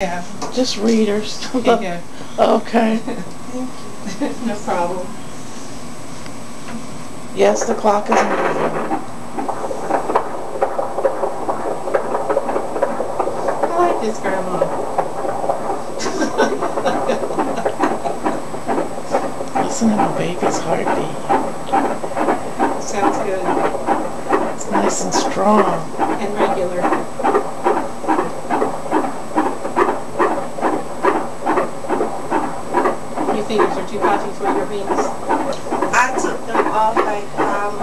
Yeah, Just readers. yeah. Okay. No problem. Yes, the clock is moving. I like this grandma. Listen to the baby's heartbeat. Sounds good It's nice and strong. and regular. Your too puffy for your. I took them off like um,